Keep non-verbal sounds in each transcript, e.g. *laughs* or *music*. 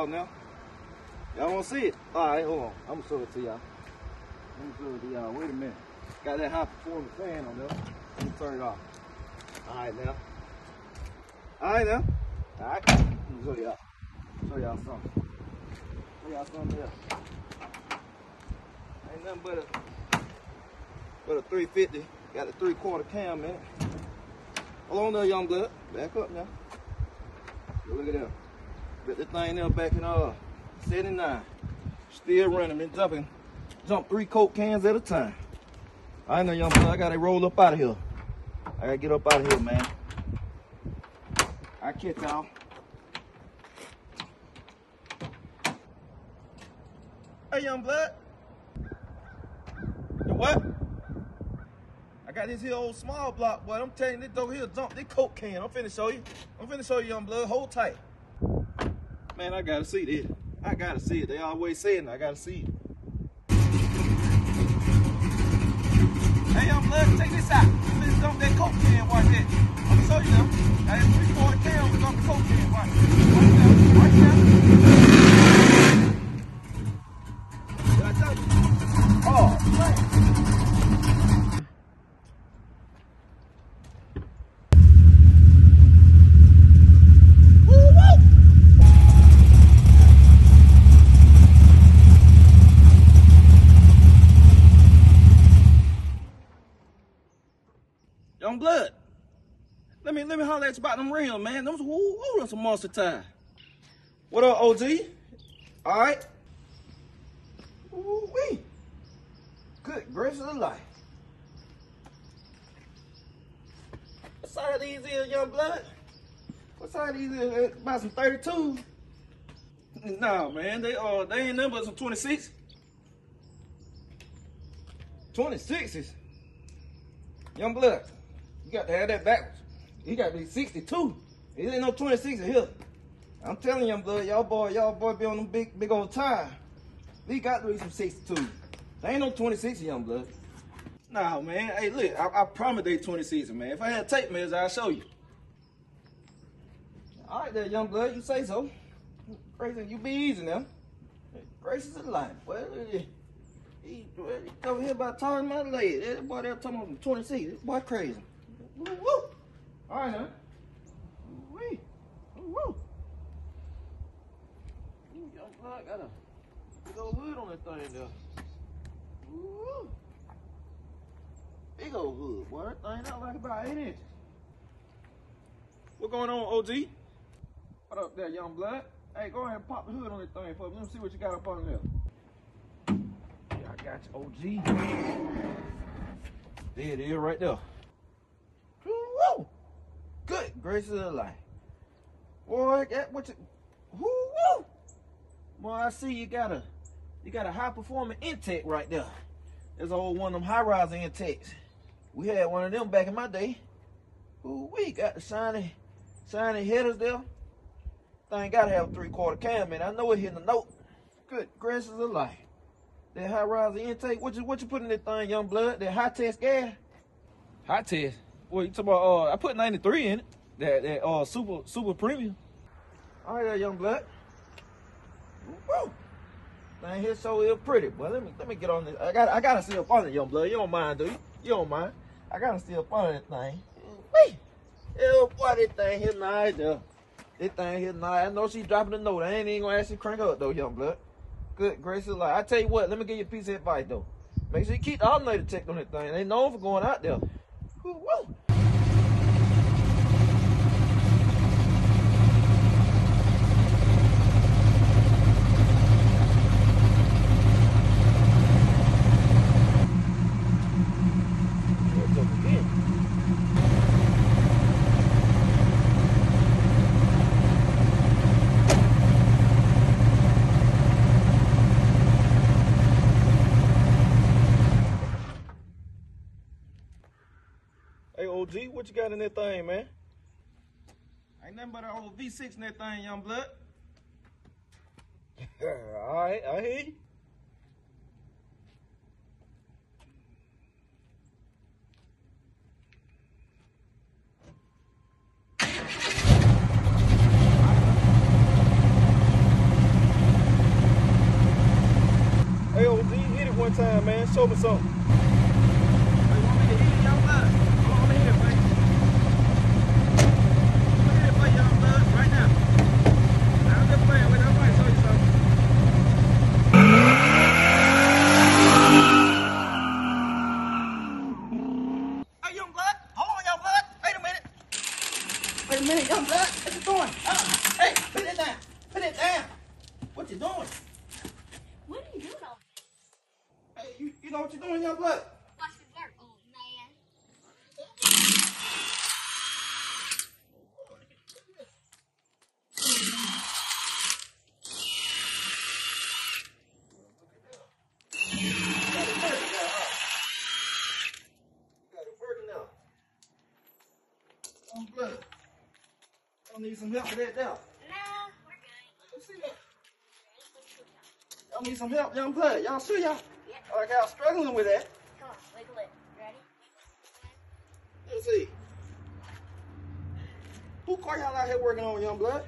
out now. Y'all wanna see it? All right, hold on. I'm gonna show it to y'all. Let me show it to y'all. Wait a minute. Got that high performance fan on there. Let me turn it off. All right now. All right now. All right. Let me show y'all. Show y'all something. Show y'all something there. Ain't nothing but a but a 350. Got a three quarter cam it. Hold on there, young blood. Back up now. Look at that. Got this thing there back in uh 79. Still running, been jumping. Jump three coke cans at a time. I know young blood, I gotta roll up out of here. I gotta get up out of here, man. I catch y'all. Hey, young blood. The what? I got this here old small block, boy. I'm telling you, this over here jump this coke can. I'm finna show you. I'm finna show you, young blood. Hold tight. Man, I gotta see this. I gotta see it. They always saying I gotta see it. Hey, young blood, check this out. I'm dump that coke can. Watch that. I'm gonna show you. I had three quarter can. We dump the coke can. Watch. Watch now. Watch now. Did I tell you? Oh, man. Woo, woo. Young blood. Let you about them rims, man. Those woo, woo, that's a monster tire. What up, OG? All right. Ooh wee. Good gracious of life. What side these is, young blood? What side these is? About some 32? Nah, man. They uh they ain't nothing but some 26. 26s. Young blood. You got to have that backwards. He got to be 62. He ain't no 26 here. I'm telling you, blood, y'all boy, y'all boy be on them big, big old tire. We got to be some 62. There ain't no 26 young blood. Nah, man. Hey, look, I, I promise they 26, man. If I had tape measures, I'll show you. All right, there, young blood, you say so. Crazy, you be easy now. Gracious of life, Well, He, he over here about talking my leg. That boy there talking about 26. This boy crazy. Woo, woo. All right, now. Woo, woo, woo. Ooh, young blood got a big old hood on that thing there. Woo. Big old hood, boy. That thing out like about eight inches. What going on, OG? What up there, young blood? Hey, go ahead and pop the hood on that thing for me. Let me see what you got up on there. Yeah, I got you, OG. There it is right there. Gracious of life. Boy, that what you woo woo! Boy, I see you got a you got a high performing intake right there. There's old one of them high riser intakes. We had one of them back in my day. Ooh, we got the shiny, shiny headers there. Thing gotta have a three quarter cam in. I know it hitting the note. Good gracious of life. That high riser intake. What you what you put in that thing, young blood? That high test gas? High test. What you talking about? Uh, I put 93 in it. That that uh super super premium. All right, young blood. Woo! Thing here so ill pretty, boy. Let me let me get on this. I got I gotta see up on it, young blood. You don't mind, do you? You don't mind? I gotta see up on that thing. Wee! Yeah, boy, this thing here nice, though. This thing here nice. I know she dropping a note. I ain't even gonna ask you to crank up though, young blood. Good grace gracious life. I tell you what, let me give you a piece of advice though. Make sure you keep the alternator checked on that thing. They known for going out there. Woo, G. What you got in that thing, man? Ain't nothing but an old V6 in that thing, young blood. *laughs* All right, I hear you. Hey, OG, hit it one time, man. Show me something. Need some help with that now. Nah, we're good. Let's see that. Y'all need some help, young blood. Y'all sure y'all? Yeah. Like y'all struggling with that. Come on, wiggle it. Ready? Let's see. Who call y'all out here working on young blood?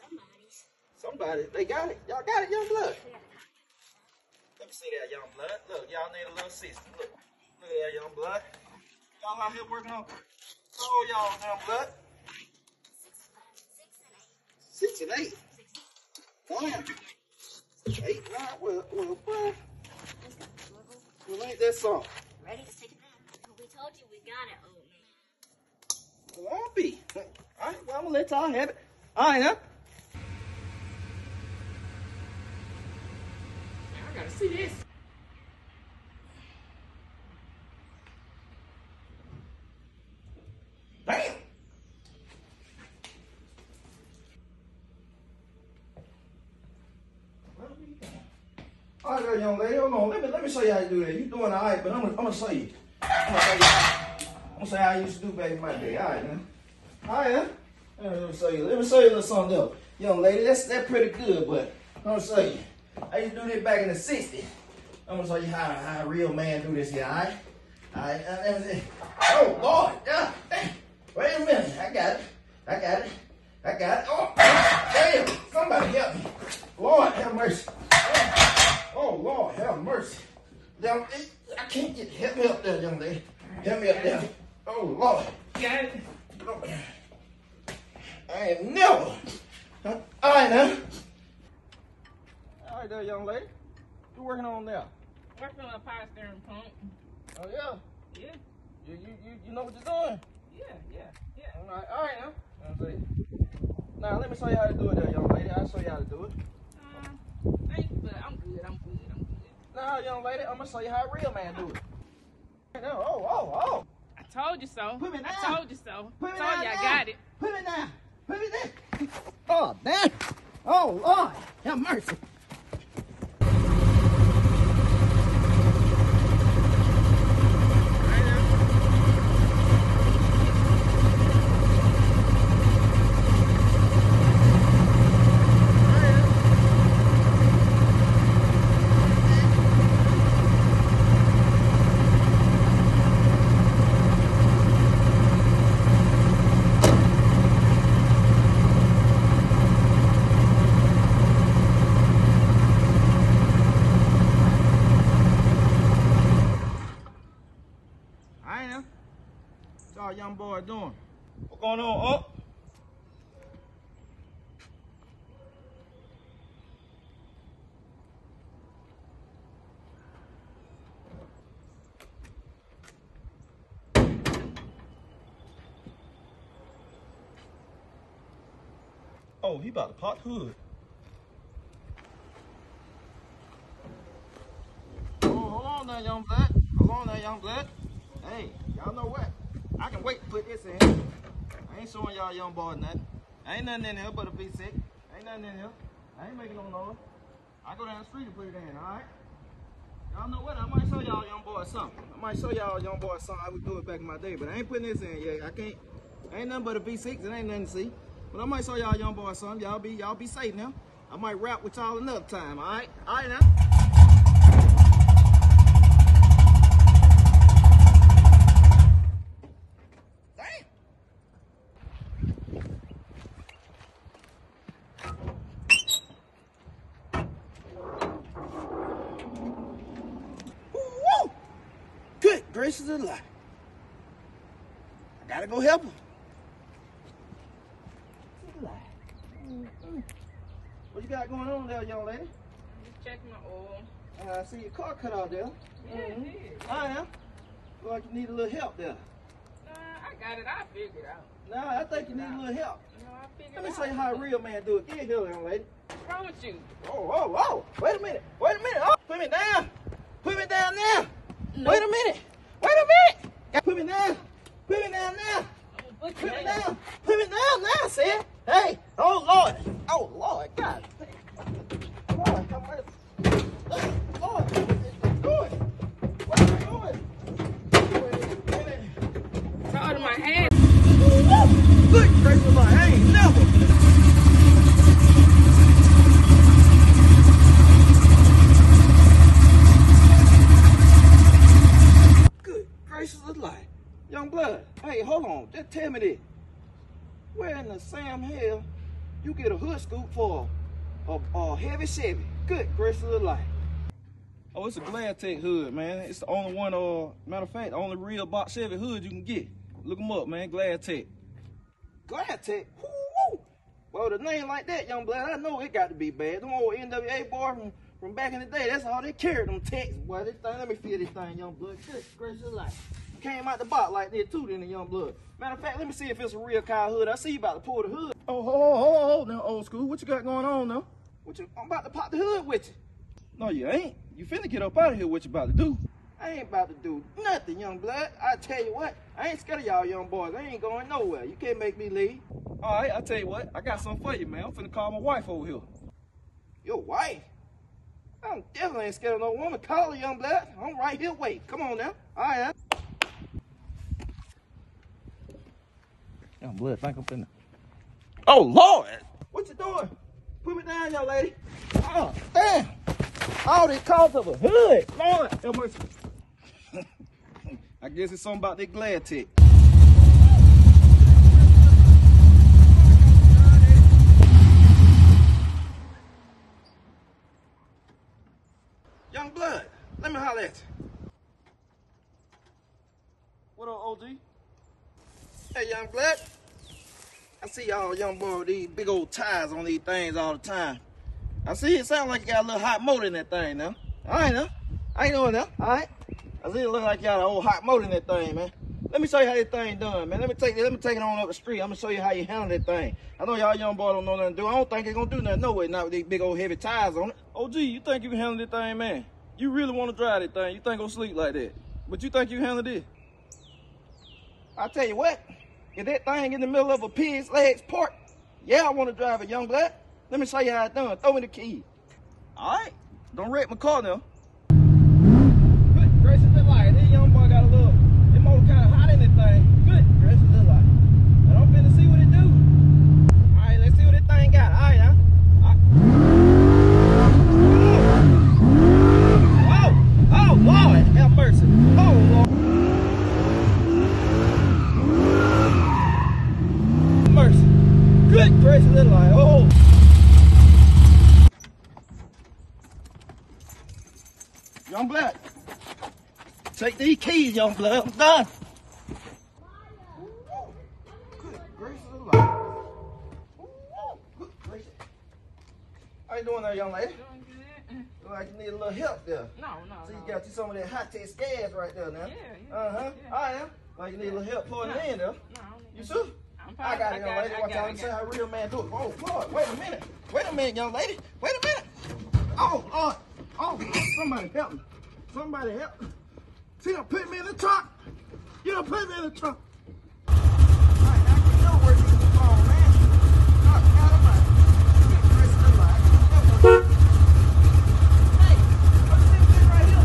Somebody's. Somebody. They got it. Y'all got it, young blood. Let me see that young blood. Look, y'all need a little system. Look. Look at that young blood. Y'all out here working on. Oh, y'all young blood. Six, five, six and Six and eight. eight. Six. Damn. Eight, nine. Well, well, well, Let's go. Well ain't that something? Ready? Let's take it down. We told you we got it, old man. Well, I'll be. All right, well, I'm going to let y'all have it. All right, huh? I got to see this. Damn. Young lady. Hold on. Let me let me show you how to do that. You doing all right, but I'm gonna I'm gonna show you. I'm gonna show you. I'm gonna show you how I used to do back in my day. All right, man. All right, huh? Let me show you. Let me show you a little something else, young lady. That's that's pretty good, but I'm gonna show you. I used to do this back in the '60s. I'm gonna show you how, how a real man do this here. All right. All right. uh. Oh Lord. Yeah. Wait a minute. I got it. I got it. I got it. Oh, damn. Somebody help me. Lord have mercy. Oh, Lord, have mercy. Now, I can't get, help me up there, young lady. Help me up there. Oh, Lord. Got it. Oh, I ain't never. Huh? All right, now. All right, there, young lady. You working on there? Working on a power steering pump. Oh, yeah. Yeah, You, you, you, you know what you're doing? yeah, yeah, yeah. All right, all right, now. Now, let me show you how to do it there, young lady. I'll show you how to do it. Thank you, but I'm good. I'm good. I'm good. Now, young lady, I'm to show you how a real man do it. Oh, oh, oh. I told you so. Put me I told you so. Put me told down you I got it. Put it down. Put it down. *laughs* Oh, damn. Oh, Lord. Have mercy. I am. Boy doing? What going on? Up? Oh, he about to pop hood. Oh, hold on there, young black. Hold on there, young black. Hey, y'all know what? I can wait to put this in. I ain't showing y'all young boy nothing. Ain't nothing in here but a V6. Ain't nothing in here. I ain't making no noise. I go down the street and put it in, alright? Y'all know what? I might show y'all young boy something. I might show y'all young boy something. I would do it back in my day, but I ain't putting this in yet. I can't. Ain't nothing but a V6. It ain't nothing to see. But I might show y'all young boy something. Y'all be y'all be safe now. I might rap with y'all another time, alright? Alright now. Damn. I gotta go help him. What you got going on there, young lady? I'm Just checking my oil. Uh, I see your car cut out there. Yeah, it is. I am. Like you need a little help there. Nah, I got it. I figured out. Nah, I think you need a little help. No, I figured Let me out. show you how a real man do it. Get here, young lady. What's wrong with you? Oh, oh, oh. Wait a minute. Wait a minute. Oh, put me down. Put me down now. Wait a minute. Wait a minute. Put me down. Put me down now. Put Put me down. down. Put me down now, sis. Hey. Oh, Lord. Oh, Lord. God. Lord, have mercy. Lord, what is this doing? What are you doing? Wait a minute. It's all in my hand. Good gracious, Lord. I ain't never. Good gracious of life. Young blood, hey, hold on. Just tell me this. Where in the Sam hell you get a hood scoop for a, a heavy Chevy? Good gracious of life. Oh, it's a Glasstek hood, man. It's the only one, uh, matter of fact, the only real box Chevy hood you can get. Look them up, man. Glasstek. Glad Tech? Woo-woo. Well, the name like that, young blood, I know it got to be bad. Them old NWA boy from, from back in the day, that's all they carried, them techs. Boy, this thing, let me feel this thing, young blood. Good gracious of life. Came out the box like that too, then the young blood. Matter of fact, let me see if it's a real cowl hood. I see you about to pull the hood. Oh, hold on, hold now, old school. What you got going on now? What you? I'm about to pop the hood with you. No, you ain't. You finna get up out of here. What you about to do? I ain't about to do nothing, young blood. I tell you what, I ain't scared of y'all young boys. I ain't going nowhere. You can't make me leave. All right, I tell you what, I got something for you, man. I'm finna call my wife over here. Your wife? I'm definitely ain't scared of no woman. Call her, young blood. I'm right here. Wait, come on now. All right. Young blood, think I'm finna. Oh Lord! What you doing? Put me down, young lady. Oh, damn! All this cause of a hood. Lord, have mercy. I guess it's something about that Glasstek. Young blood, let me holler at you. What up, OG? Hey, young blood. I see y'all young boy with these big old tires on these things all the time. I see it sound like you got a little hot motor in that thing now. All right now. I ain't knowing now. All right. I see it look like you got an old hot motor in that thing, man. Let me show you how this thing done, man. Let me take it. Let me take it on up the street. I'm gonna show you how you handle that thing. I know y'all young boy don't know nothing to do. I don't think it's gonna do nothing no way, not with these big old heavy tires on it. OG, you think you can handle this thing, man? You really want to drive that thing? You think gonna sleep like that? But you think you handle this? I tell you what, if that thing in the middle of a pig's legs port, yeah, I want to drive a young blood. Let me show you how it's done. Throw me the key. All right, don't wreck my car now. Good gracious, that light. This young boy got a little, that motor kind of hot in that thing. Good gracious, that light. And I'm finna see what it do. All right, let's see what that thing got. All right, now. Oh, oh, Lord, have mercy. Oh, Lord. mercy. Good gracious, little eye. Oh. Young blood. Take these keys, young blood. I'm done. Good gracious, little eye. Good gracious. How you doing there, young lady? Doing good? Look like you need a little help there. No, no, So no. you got you some of that hot test gas right there now. Yeah, yeah, Uh huh. yeah. I am. Like you need a little help pulling it in there. No, I don't need You that. sure? I'm I got it, I young got lady. it, I Watch out and I say how a real man do it. Oh, Lord, wait a minute. Wait a minute, young lady. Wait a minute. Oh, Lord. Oh, somebody help me. Somebody help me. See, don't put me in the truck. You don't put me in the trunk. All right, now you know where you can fall, man. God, God almighty. Good gracious alive. Hey, what you see right here?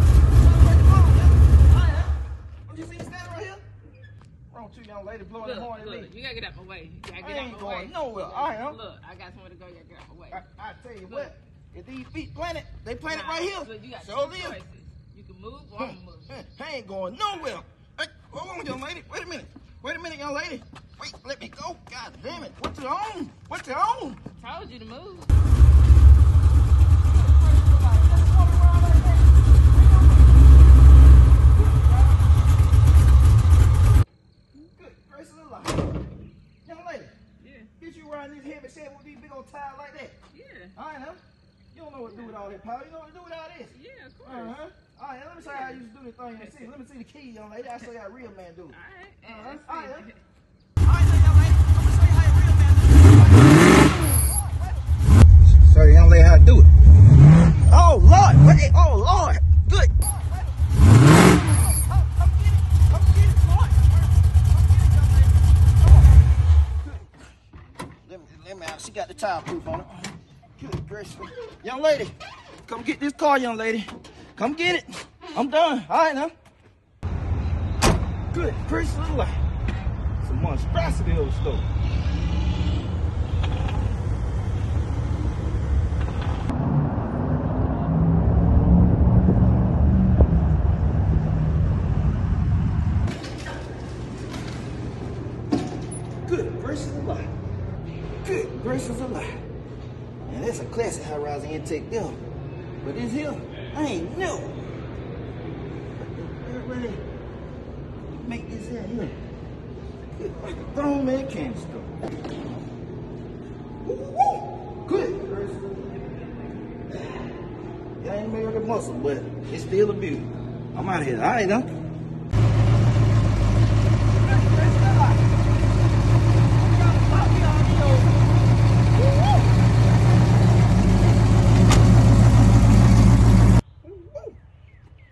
Where's the phone, yeah? All right, huh? You see standing right here? Wrong two young lady blowing the Look, horn look, you gotta get out my way. You gotta I ain't out my going way. nowhere. You I am. Look, I got somewhere to go. You gotta get out my way. I, I tell you what, if these feet planted, they planted Nah, right here. Look, you got Sure two live. choices lose or. I ain't going nowhere. Hey, hold on, young lady. Wait a minute. Wait a minute, young lady. Wait, let me go. God damn it. What's your own? What's your own? I told you to move. Good grace of life. Young lady. Yeah. Get you riding this heavy set with these big old tires like that. Yeah. I know. You don't know what to do with all that power. You know what to do with all this. Yeah, of course. Uh-huh huh. All right, let me show you how you used to do this thing in the city. Let me see the key, young lady. I show you how a real man do it. All right. Uh-huh. All right, see. All right, now, young lady. I'm show you how a real man do it. Show you young lady how to do it. Oh Lord! Wait! Oh Lord! Good. Let me, let me out. She got the tire proof on it. Good gracious. Young lady, come get this car, young lady. Come get it. I'm done. All right now. Good gracious alive. It's a monstrosity of a store. Good gracious alive. Good alive. And that's a classic high rise intake there. But this here, I ain't know. Where they make this here? here? Like a grown man. Woo-woo. Good I ain't made the muscle, but it's still a beauty. I'm out of here. Right, now.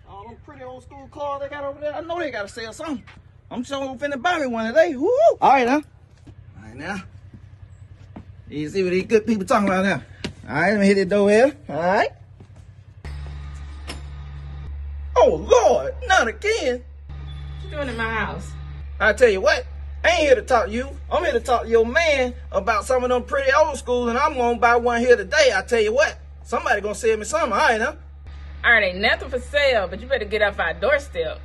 All them pretty old school cars they got over there. I know they gotta sell something. I'm sure finna buy me one today. Woo! All right, now. All right, now. You see what these good people talking about now. All right, let me hit the door here. All right. Oh, Lord, not again. What you doing in my house? I tell you what, I ain't here to talk to you. I'm here to talk to your man about some of them pretty old schools, and I'm gonna buy one here today. I tell you what, somebody gonna sell me something. All right, now. All right, ain't nothing for sale, but you better get off our doorstep.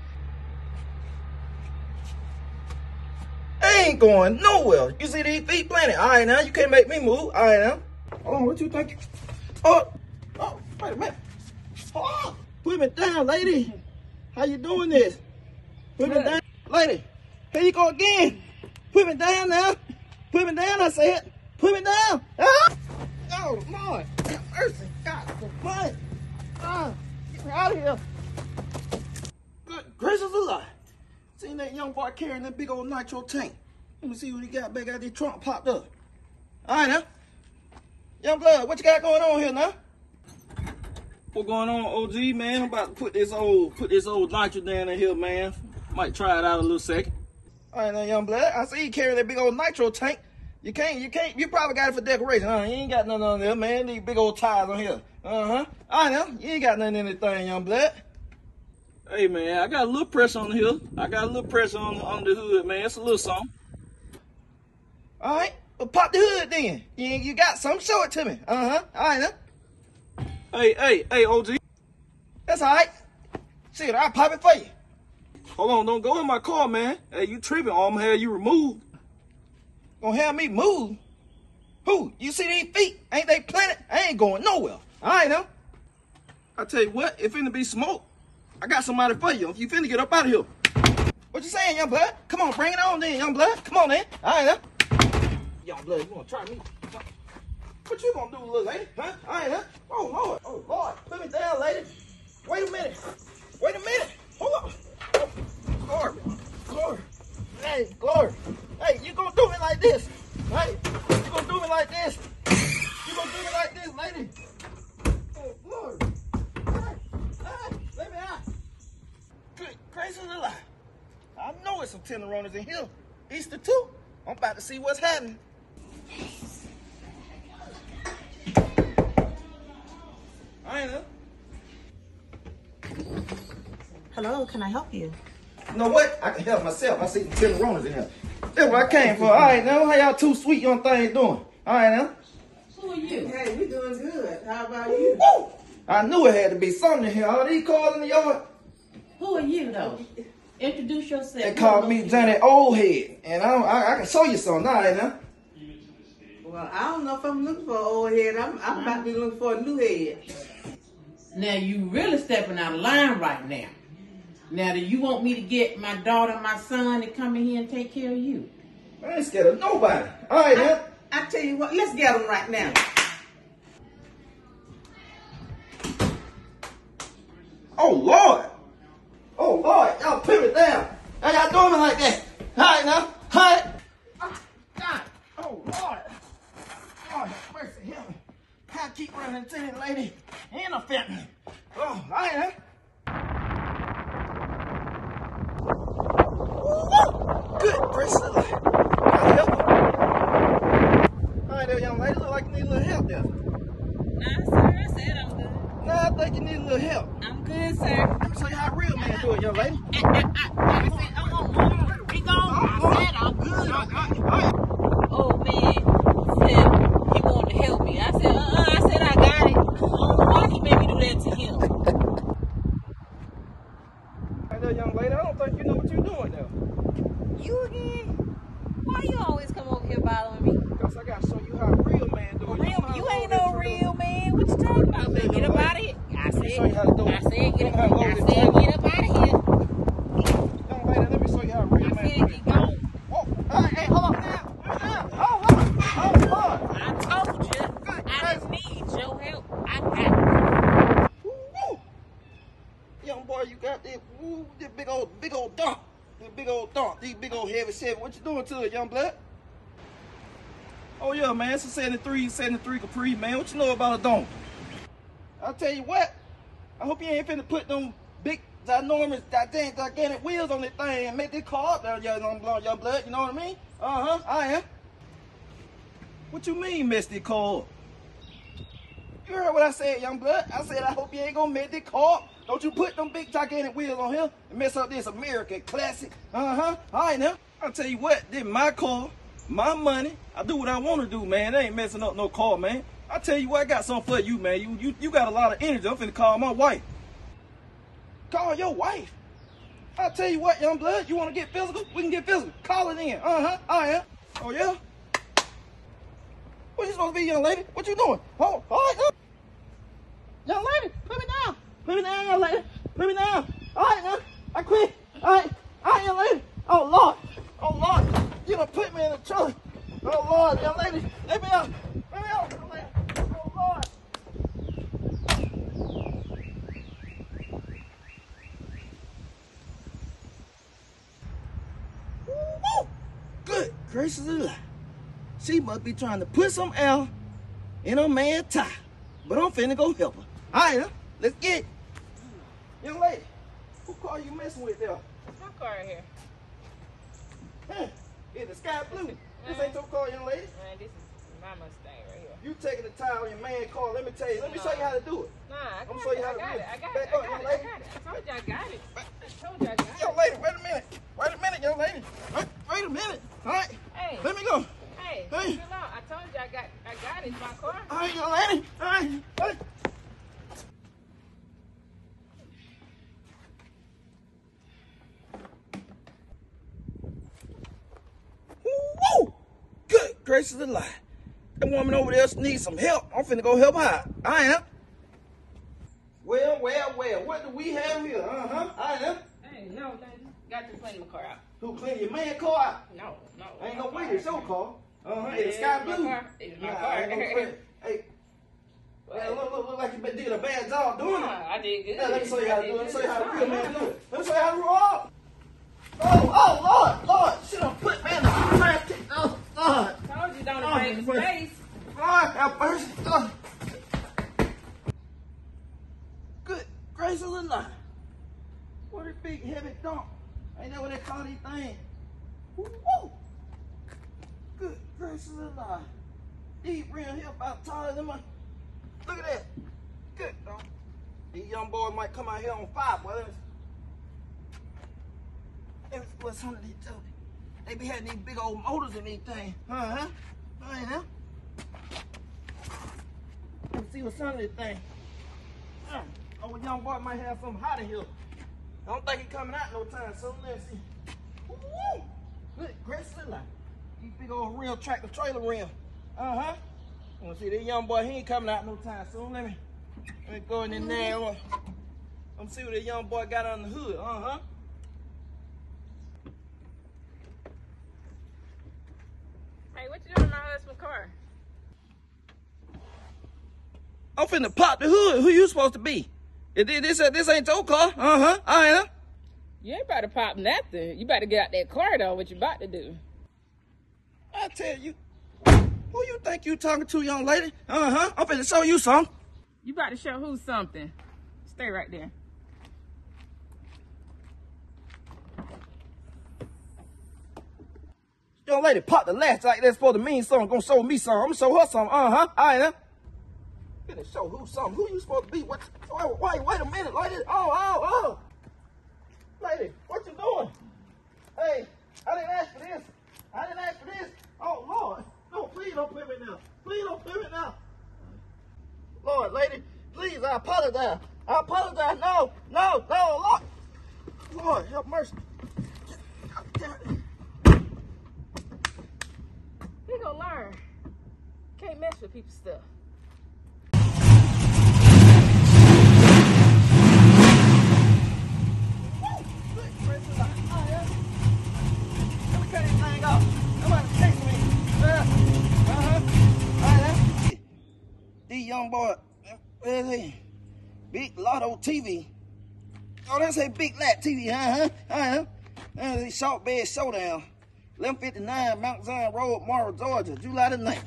Ain't going nowhere. You see these feet planted. All right, now. You can't make me move. All right, now. Oh, what you think? Oh, oh, wait a minute. Oh, put me down, lady. How you doing this? Put me down. Lady, here you go again. Put me down now. Put me down, I said. Put me down. Ah! Oh, Lord. Have mercy. God, for almighty. Ah, get me out of here. Good gracious alive. Seen that young boy carrying that big old nitro tank. Let me see what he got back out there. Trunk popped up. All right, now. Young blood, what you got going on here now? What going on, OG, man? I'm about to put this old put this old nitro down in here, man. Might try it out a little second. All right, now, young blood. I see you carrying that big old nitro tank. You can't, you can't, you probably got it for decoration. Huh? You ain't got nothing on there, man. These big old tires on here. Uh-huh. All right, now. You ain't got nothing in this thing, young blood. Hey man, I got a little pressure on the hill. I got a little pressure on on the hood, man. It's a little something. All right, well pop the hood then. You you got some? Show it to me. Uh huh. All right, now. Hey, hey, hey, OG. That's all right. Shit, I'll pop it for you. Hold on, don't go in my car, man. Hey, you tripping? I'm gonna have you removed. Gonna have me move? Who? You see these feet? Ain't they planted? I ain't going nowhere. All right, now. I tell you what, if finna be smoke, I got somebody for you. If you finna get up out of here. What you saying, young blood? Come on, bring it on then, young blood. Come on then. All right, now. Young blood, you wanna try me? What you gonna do, little lady? Huh? All right, huh? Oh, Lord. Oh, Lord. Put me down, lady. Wait a minute. Wait a minute. Hold up. Glory. Glory. Hey, glory. Hey, you gonna do me like this? Hey, you gonna do me like this? You gonna do me like this, lady? Oh, glory. Hey, hey, let me out. Good gracious alive. I know it's some tenderonis in here. Easter too. I'm about to see what's happening. I. Hello, can I help you? You know what? I can help myself. I see the tenderonis in here. That's what I came for. All right, now. How y'all two sweet young things doing? All right, now. Who are you? Hey, we doing good. How about you? Woo! I knew it had to be something here. All these cars in the yard. Who are you, though? Introduce yourself. They called me Johnny Oldhead. And I, I, I can show you something. All right, now. Well, I don't know if I'm looking for an old head. I'm, I'm about to be looking for a new head. Now you really stepping out of line right now. Now do you want me to get my daughter, my son to come in here and take care of you? I ain't scared of nobody. All right, now. I tell you what, let's get them right now. Oh Lord! Oh Lord! Y'all put it down. How y'all doing it like that? All right, now. Hi. Ah, God. Oh Lord. Lord have mercy, help me. I keep running to this lady and offend me. Oh, I am. Woo! Good gracious alive. Gotta help her. Hi there, young lady. Look like you need a little help there. Nah, sir. I said I'm good. Nah, I think you need a little help. I'm good, sir. Let me show you how a real man do it, young lady. I, I, I, I said, oh, oh, oh, be gone. I said I'm good. Oh man, said he wanted to help me. I said, uh, uh I said I got it. I don't know why he made me do that to him. Hey there, young lady. I don't think you know what you're doing now. You again? Why you always come over here bothering me? Because I gotta show you how a real man do it. Real, you ain't no real man. What you talking about? Man, get up out of here. I Let me show you how to do said, it. I said, get How up. to I load said, this get table. up out of here. Young lady, let me show you how a real I man said, do it. get gone. Oh, hey, hey, hold up now. Hold up. Hold up. Oh, Lord. I told you, I just need your help. I got. Woo. Young boy, you got this, woo, this big old, big old donk. This big old donk. These big old heavy Chevy. What you doing to it, young blood? Oh, yeah, man. It's a 73, 73 Capri, man. What you know about a donk? I'll tell you what. I hope you ain't finna put them big, ginormous, gigantic, gigantic wheels on this thing and make this car up there, young, young, young blood. You know what I mean? Uh-huh, I am. What you mean, mess this car up? You heard what I said, young blood. I said I hope you ain't gonna mess this car. Don't you put them big gigantic wheels on here and mess up this American classic. Uh-huh. All right now. I'll tell you what, this my car, my money. I do what I want to do, man. I ain't messing up no car, man. I tell you what, I got something for you, man. You you you got a lot of energy. I'm finna call my wife. Call your wife. I'll tell you what, young blood, you wanna get physical? We can get physical. Call it in. Uh-huh. I am. Oh yeah? What you supposed to be, young lady? What you doing? Oh, all right, uh. Young lady, put me down. Put me down, young lady. Put me down. All right, now. I quit. All right. All right, young lady. Oh, Lord. Oh, Lord. You done put me in the trunk. Oh, Lord, young lady. Let me out. Let me out, lady. Oh, Lord. Woo! Good gracious alive. She must be trying to put some L in her man tie. But I'm finna go help her. All right, huh? let's get it. Young lady, who car you messing with there? My car right here. Huh? It's the sky blue. This ain't your car, young lady. Man, this is my Mustang right here. You taking the tire on your man car. Let me tell you. Let me show you how to do it. Nah, I I'm show you how to do it. I got Back it. up, I young got it. lady. I got it. I told you I got it. I told you I got it. Young lady, wait a minute. Wait a minute, young lady. Wait, wait a minute. All right. Hey. Let me go. Hey, Hey. I told you I got I got it. It's my car. All right, young lady. All right. All right. Woo! Good gracious alive. That woman over there needs some help. I'm finna go help her. I am. Well, well, well. What do we have here? Uh-huh. I am. Hey, no, lady. Got to clean my car out. Who clean your man car out? No, no. Ain't my no car. way it's your car. Uh-huh. Yeah, It's sky it's my blue. car. It's my Nah, car. ain't no way. *laughs* Hey, well, look, look, look like you been doing a bad job doing it. Nah, I did good. Yeah, let me show you how to do it. Let me show you how good. a real man do it. Let me show you how to roll. Oh, oh, Lord, Lord. She done put me in the traffic. Oh, Lord. Told you don't Oh, invade wait. the space. Lord. Oh. Good gracious alive. What a big heavy donk. Ain't that what they call these things? Woo! Good gracious alive. These real here about taller than my. Look at that. Good dog. These young boys might come out here on fire, boy. Let me see what's under these. They be having these big old motors and these things. Uh-huh. Know. Let's see what's under this thing. Uh, oh, young boy might have something hot in here. I don't think he coming out no time soon. Let's see. Woo! Good gracious alive. These big old real tractor trailer rim. Uh-huh. I Wanna see that young boy, he ain't coming out no time soon. Let me, let me go in there. Me see what that young boy got on the hood. Uh-huh. Hey, what you doing in my husband's car. I'm finna pop the hood. Who you supposed to be? This, this, this ain't your car. Uh huh. I am. You ain't about to pop nothing. You better get out that car though. What you about to do? I tell you. Who you think you talking to, young lady? Uh huh. I'm finna show you something. You about to show who something? Stay right there. Young lady pop the latch like that's supposed to mean something. Gonna show me something. I'm gonna show her something. Uh huh. I am. Finna show who something. Who you supposed to be? What? Wait, wait, wait a minute, lady. Oh, oh, oh. Lady, what you doing? Hey, I didn't ask for this. I didn't ask for this. Oh, Lord. No, please don't put me now. Please don't put me now. Lord, lady, please, I apologize. I apologize. No, no, no, Lord. Lord, have mercy. God damn it. You gonna learn. Can't mess with people's stuff. These young boy, where is he? Big Lotto TV. Oh, that's a big lat TV, huh? Uh-huh. Uh, the short bed showdown. 1159 Mount Zion Road, Morrow, Georgia, July the 9th.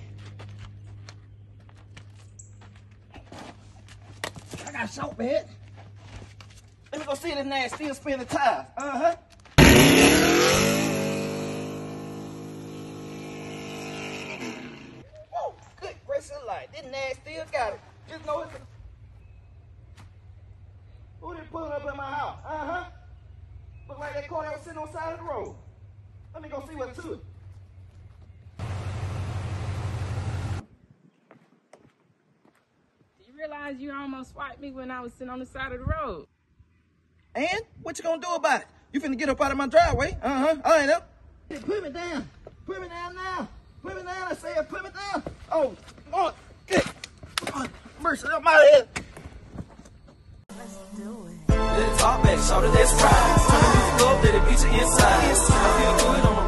A short bed. Let me go see this man still spinning tires. Uh-huh. Whoa, good gracious light. This man still got it. Just know it's. Who did pulling up in my house? Uh-huh. Look like car that was sitting on side of the road. Let me go see what's to it. Do you almost swiped me when I was sitting on the side of the road? And what you gonna do about it? You finna get up out of my driveway? Uh-huh. I ain't up. Put me down. Put me down now. Put me down. I said, put me down. Oh, Lord. Good. Lord, mercy on my head. Let's do it talk back, shout it, let's. Turn the music up, let it beat you inside. I feel good on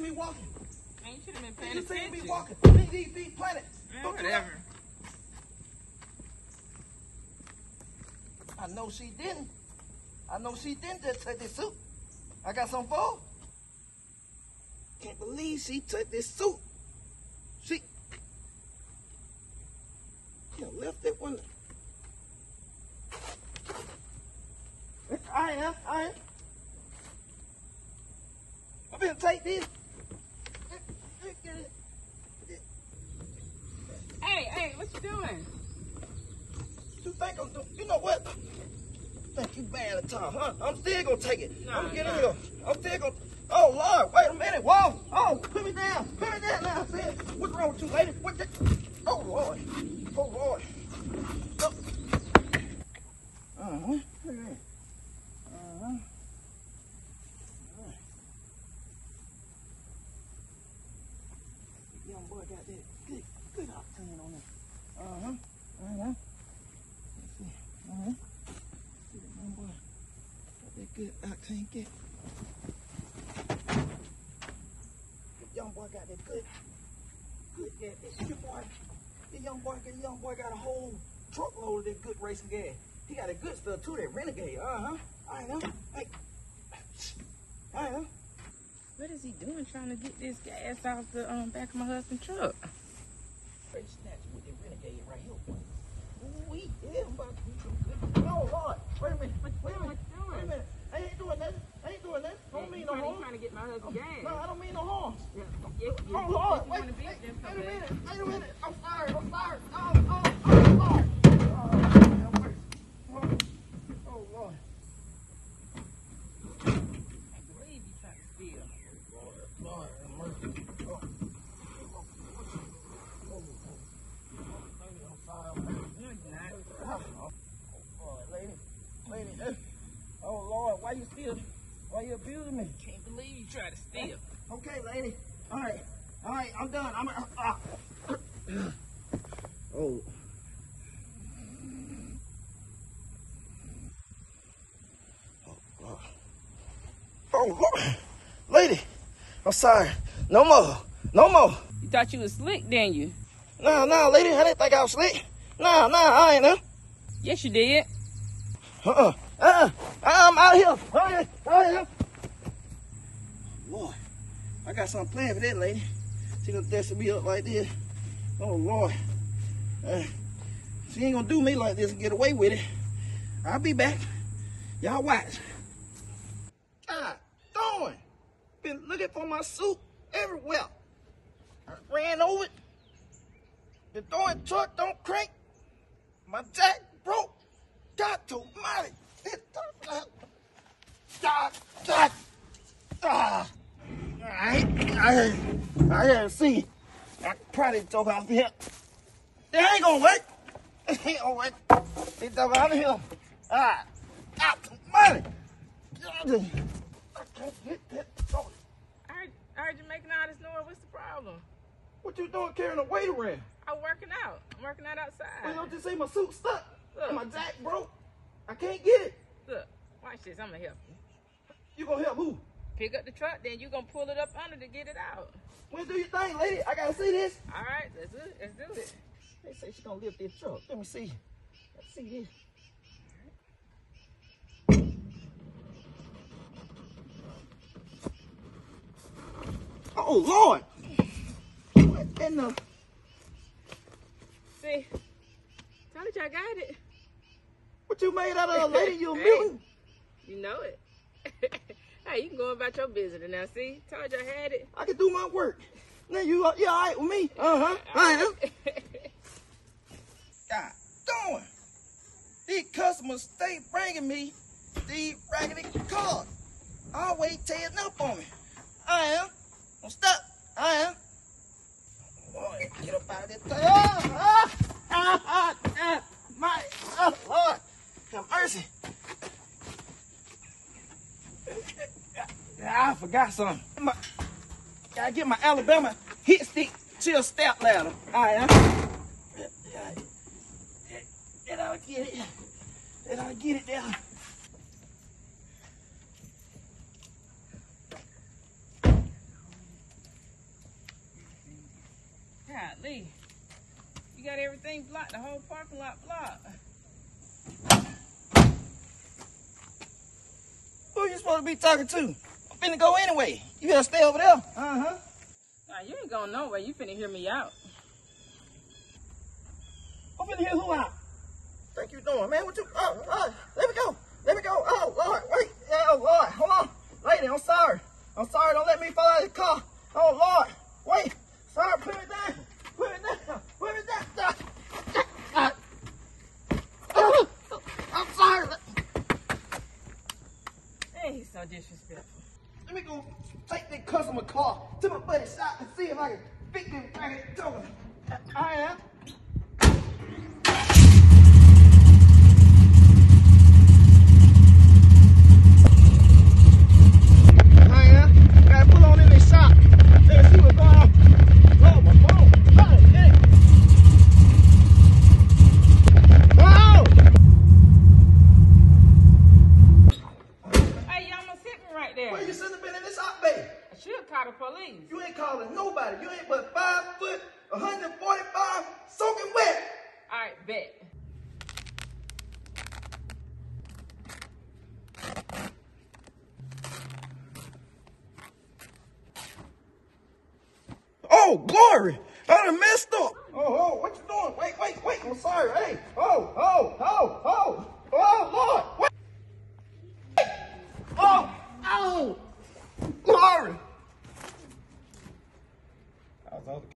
Think you see me walking? Man, you should have been paying you see me walking? Think these feet planted? Man, Don't whatever. I know she didn't. I know she didn't just take this suit. I got some for. Can't believe she took this suit. She, you know, left it one. I am, I am. I'm gonna take this. Hey, hey, what you doing? You think I'm doing? You know what? Think you bad at time, huh? I'm still gonna take it. I'm gonna get in here. I'm still gonna. Oh Lord, wait a minute. Whoa, oh, put me down. Put me down now. Sid. What's wrong with you, lady? What the? Oh Lord. Oh Lord. Oh. Uh-huh. Uh-huh. Young boy got that good, good octane on it. Uh-huh. Uh-huh. Let's see. Uh-huh. See that young boy got that good octane kick. Young boy got that good, good gas. This your boy, The young boy, this young boy got a whole truckload of that good racing gas. He got a good stuff too, that renegade. Uh-huh. I know. Hey. I know. What is he doing trying to get this gas out the um, back of my husband's truck? Ready snatch with that renegade right here. Ooh, wee, yeah, I'm about to do some good. No, Lord, wait a minute, wait a minute, wait a minute. I ain't doing nothing. I ain't doing nothing. Don't mean no harm. trying to get my husband gas. No, I don't mean no harm. Yeah, yeah, Oh, Lord, wait, wait, up there so wait a minute, wait a minute. I'm sorry, I'm. Oh, oh, oh, Oh, I'm done. I'm. Uh, uh. oh. Oh, oh lady, I'm sorry. No more. No more. You thought you was slick, didn't you? Nah, nah, lady, I didn't think I was slick. Nah, nah, I ain't no. Yes, you did. Uh-uh. Uh-uh. I'm out here. I am. Out here. Lord, I got something planned for that lady. She gonna dance me up like this. Oh, Lord. Uh, she ain't gonna do me like this and get away with it. I'll be back. Y'all watch. God, darn. Been looking for my suit everywhere. I ran over it. The throwing truck don't crank. My jack broke. God almighty. Uh, God, God, ah. I, I, I didn't see. I probably took off here. It ain't gonna work. *laughs* It ain't gonna work. They took out of here. Ah, God almighty. God, I can't get that. Oh, I heard, I heard you making all this noise. What's the problem? What you doing carrying a weight around? I'm working out. I'm working out outside. Well, don't you say my suit stuck? Look. My jack broke. I can't get it. Look, watch this. I'm gonna help you. You gonna help who? Pick up the truck, then you're gonna pull it up under to get it out. When do you think, lady? I gotta see this. All right, let's do it. Let's do it. They say she gonna lift this truck. Let me see. Let's see this. Oh Lord! What in the? See, told you I got it. What you made out of, *laughs* lady? You a mutant? You know it. *laughs* hey, you can go about your business now. See, told you I had it. I can do my work. Now you, uh, you all right with me? Uh huh. I *laughs* am. God darn! These customers stay bringing me these raggedy cars. Always tearing up on me. I am. Don't stop. I am. Lord, get up out of this thing. Ah, ah, ah, ah, ah, my, oh, Lord. Have mercy. I forgot something. My, gotta get my Alabama hit stick to chill step ladder. All right, huh? I'll get it. Then I'll get it there. Golly. You got everything blocked, the whole parking lot blocked. Who you supposed to be talking to? Finna go anyway. You better stay over there. Uh-huh. Nah, you ain't going nowhere. You finna hear me out. I'm finna hear who out. Think you doing, man? What you? Oh, oh, let me go. Let me go. Oh, Lord, wait. Yeah, oh, Lord, hold on. Lady, I'm sorry. I'm sorry. Don't let me fall out of the car. Oh, Lord, wait. Sorry, put it down. Put it down. Put it down. Ah. *coughs* I'm sorry. Hey, he's so disrespectful. Let me go take the customer car to my buddy's shop and see if I can fix them ragged doors. I am.